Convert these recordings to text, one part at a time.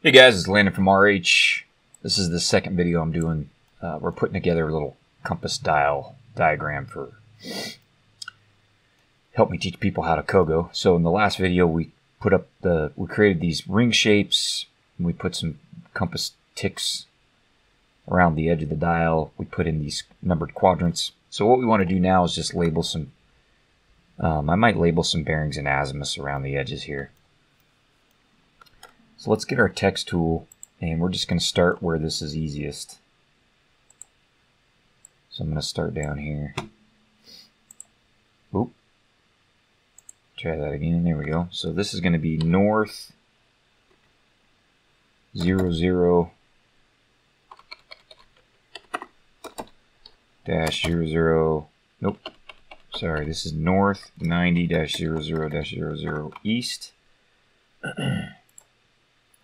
Hey guys, it's Landon from RH. This is the second video I'm doing. Uh, we're putting together a little compass dial diagram for help me teach people how to COGO. So in the last video we put up the we created these ring shapes and we put some compass ticks around the edge of the dial. We put in these numbered quadrants. So what we want to do now is just label some um, I might label some bearings and azimuths around the edges here. So let's get our text tool and we're just going to start where this is easiest. So I'm going to start down here. Oop. Try that again. There we go. So this is going to be north 0, 0 dash 0, 0. Nope. Sorry, this is north 90 dash 0, 0 dash 0, 0 east.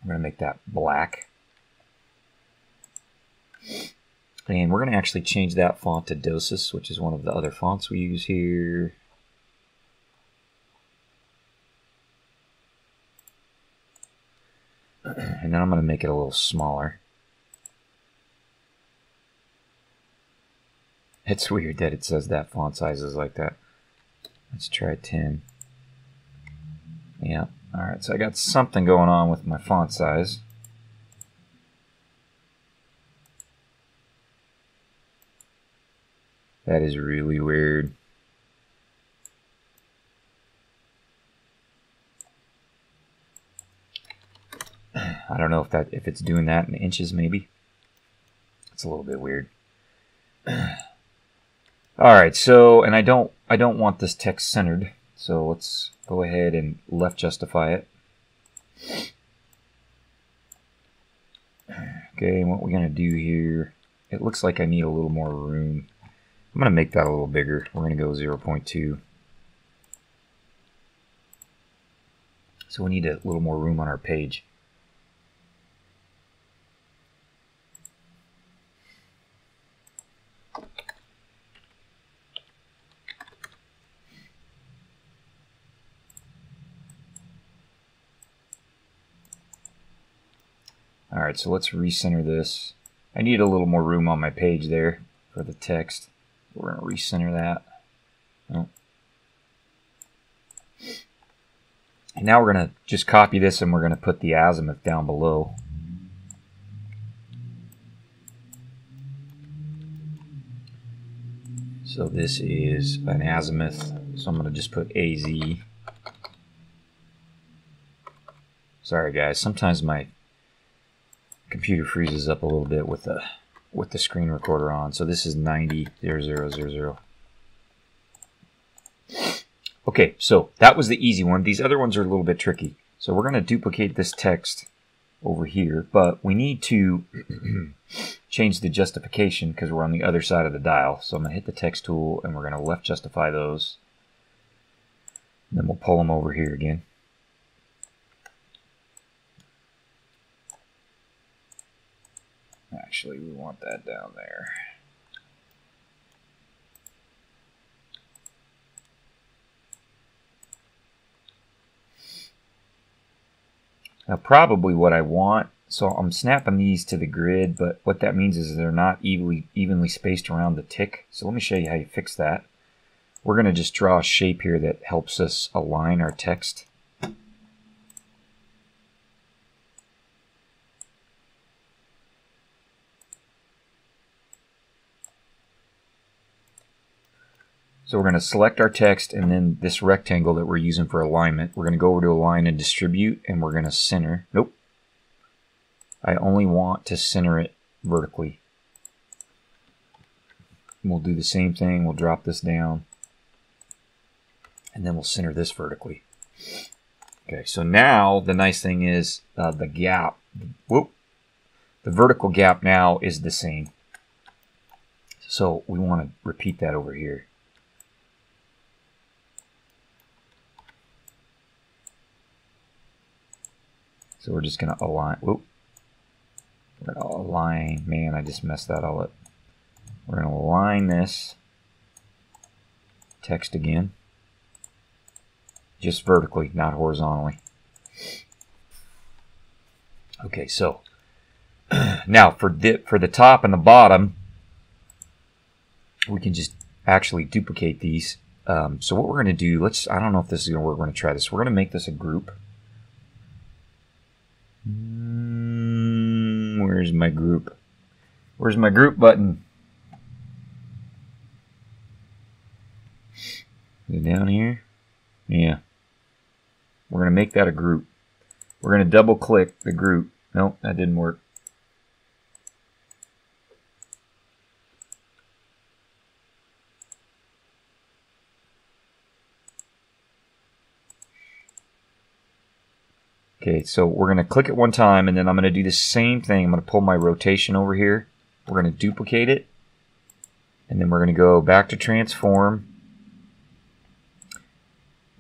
I'm going to make that black. And we're going to actually change that font to Dosis, which is one of the other fonts we use here. And then I'm going to make it a little smaller. It's weird that it says that font size is like that. Let's try 10. Yeah, Alright, so I got something going on with my font size. That is really weird. I don't know if that if it's doing that in inches maybe. It's a little bit weird. All right, so and I don't I don't want this text centered. So let's go ahead and left justify it. Okay, and what we're going to do here, it looks like I need a little more room. I'm going to make that a little bigger. We're going to go 0.2. So we need a little more room on our page. Alright, so let's recenter this. I need a little more room on my page there for the text. We're going to recenter that. Oh. And now we're going to just copy this and we're going to put the azimuth down below. So this is an azimuth. So I'm going to just put AZ. Sorry guys, sometimes my computer freezes up a little bit with the with the screen recorder on. So this is 90 0, Okay, so that was the easy one. These other ones are a little bit tricky. So we're going to duplicate this text over here, but we need to change the justification because we're on the other side of the dial. So I'm going to hit the text tool and we're going to left justify those. And then we'll pull them over here again. Actually, we want that down there. Now probably what I want, so I'm snapping these to the grid, but what that means is they're not evenly, evenly spaced around the tick. So let me show you how you fix that. We're going to just draw a shape here that helps us align our text. So we're going to select our text and then this rectangle that we're using for alignment. We're going to go over to align and distribute and we're going to center. Nope. I only want to center it vertically. we'll do the same thing. We'll drop this down. And then we'll center this vertically. Okay, so now the nice thing is uh, the gap. Whoop. The vertical gap now is the same. So we want to repeat that over here. So we're just going to align. Whoop. We're going to align. Man, I just messed that all up. We're going to align this text again. Just vertically, not horizontally. Okay, so now for the for the top and the bottom, we can just actually duplicate these. Um, so what we're going to do, let's, I don't know if this is going to work. We're going to try this. We're going to make this a group. Mm, where's my group? Where's my group button? Is it down here? Yeah. We're going to make that a group. We're going to double click the group. Nope, that didn't work. Okay, so we're going to click it one time, and then I'm going to do the same thing. I'm going to pull my rotation over here. We're going to duplicate it, and then we're going to go back to transform.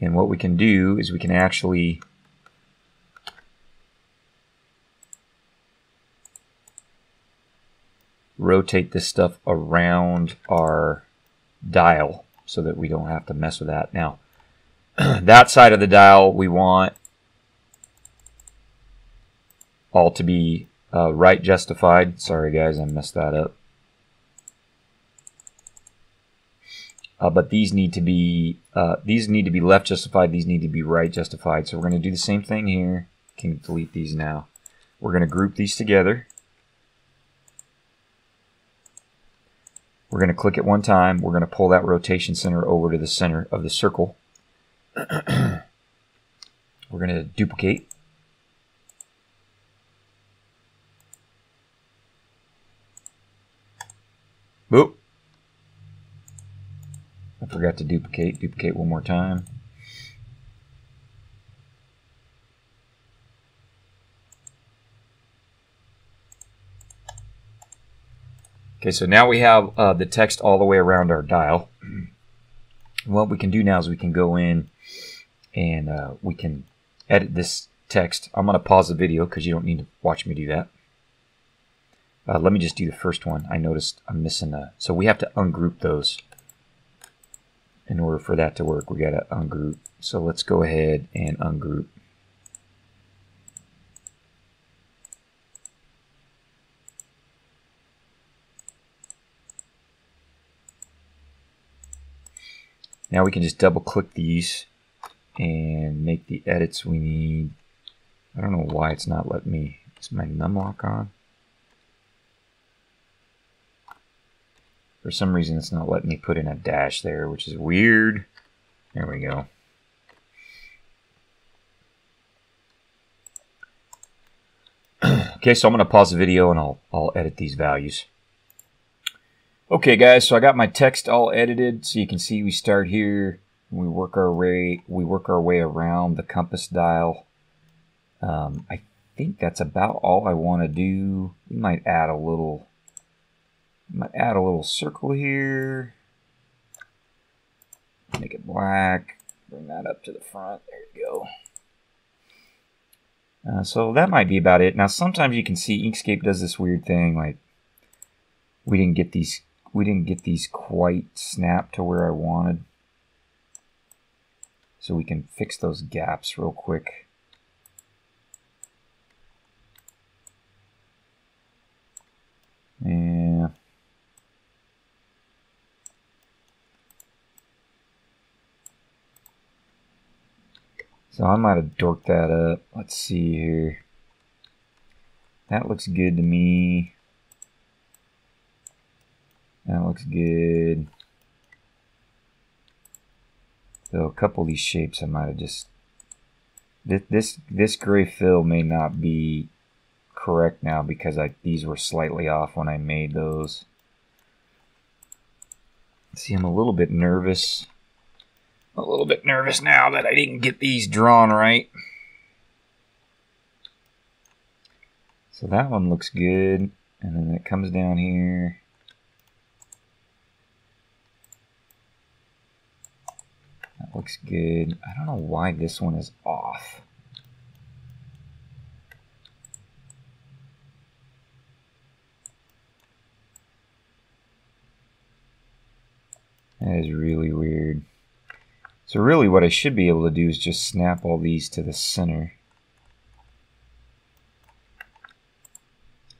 And what we can do is we can actually rotate this stuff around our dial so that we don't have to mess with that. Now, that side of the dial we want all to be uh, right justified. Sorry guys, I messed that up. Uh, but these need to be uh, these need to be left justified. These need to be right justified. So we're going to do the same thing here. Can delete these now. We're going to group these together. We're going to click it one time. We're going to pull that rotation center over to the center of the circle. we're going to duplicate. Oop. I forgot to duplicate. Duplicate one more time. Okay, so now we have uh, the text all the way around our dial. what we can do now is we can go in and uh, we can edit this text. I'm going to pause the video because you don't need to watch me do that. Uh, let me just do the first one. I noticed I'm missing a... So we have to ungroup those. In order for that to work, we got to ungroup. So let's go ahead and ungroup. Now we can just double click these and make the edits we need. I don't know why it's not letting me. Is my numlock on? For some reason, it's not letting me put in a dash there, which is weird. There we go. okay, so I'm going to pause the video and I'll, I'll edit these values. Okay, guys, so I got my text all edited, so you can see we start here. We work our way, we work our way around the compass dial. Um, I think that's about all I want to do. We might add a little I'm going to add a little circle here. Make it black. Bring that up to the front. There you go. Uh, so that might be about it. Now sometimes you can see Inkscape does this weird thing like we didn't get these we didn't get these quite snapped to where I wanted. So we can fix those gaps real quick. So I might have dorked that up. Let's see here. That looks good to me. That looks good. So a couple of these shapes I might have just... This, this, this gray fill may not be correct now because I, these were slightly off when I made those. See, I'm a little bit nervous a little bit nervous now that I didn't get these drawn right. So that one looks good. And then it comes down here. That looks good. I don't know why this one is off. That is really weird. So really what I should be able to do is just snap all these to the center.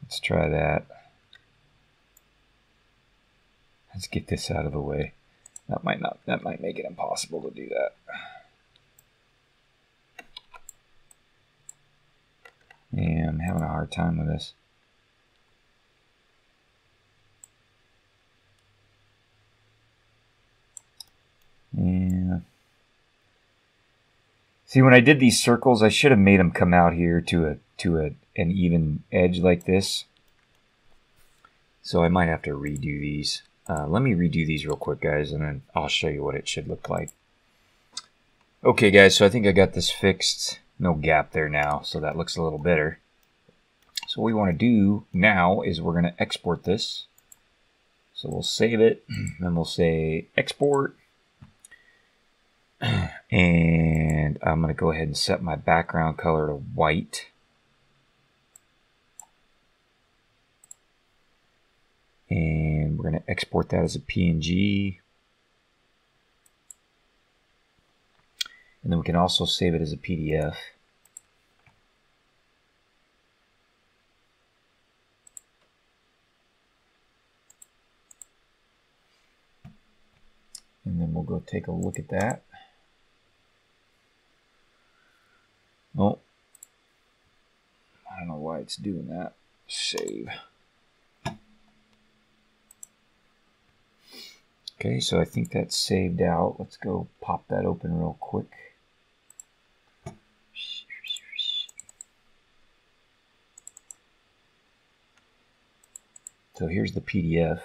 Let's try that. Let's get this out of the way. That might not that might make it impossible to do that. Yeah, I'm having a hard time with this. Yeah. See, when I did these circles, I should have made them come out here to a to a an even edge like this. So I might have to redo these. Uh, let me redo these real quick, guys, and then I'll show you what it should look like. Okay, guys, so I think I got this fixed. No gap there now, so that looks a little better. So what we want to do now is we're going to export this. So we'll save it, then we'll say export. And I'm going to go ahead and set my background color to white. And we're going to export that as a PNG. And then we can also save it as a PDF. And then we'll go take a look at that. Oh, It's doing that. Save. Okay, so I think that's saved out. Let's go pop that open real quick. So here's the PDF.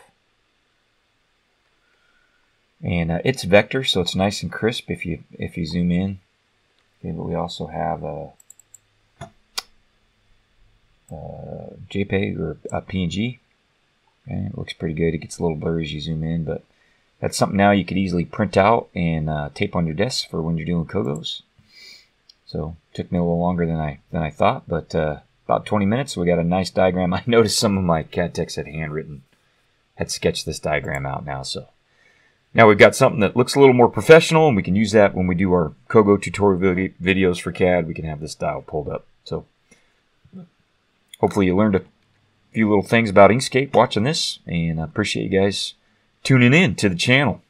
And uh, it's vector, so it's nice and crisp if you if you zoom in. Okay, but we also have a, a JPEG or a PNG. Okay, it looks pretty good. It gets a little blurry as you zoom in, but that's something now you could easily print out and uh, tape on your desk for when you're doing COGOs. So took me a little longer than I than I thought, but uh, about 20 minutes. We got a nice diagram. I noticed some of my CAD techs had handwritten, had sketched this diagram out now. So now we've got something that looks a little more professional, and we can use that when we do our COGO tutorial videos for CAD. We can have this dial pulled up. So hopefully you learned a few little things about Inkscape watching this, and I appreciate you guys tuning in to the channel.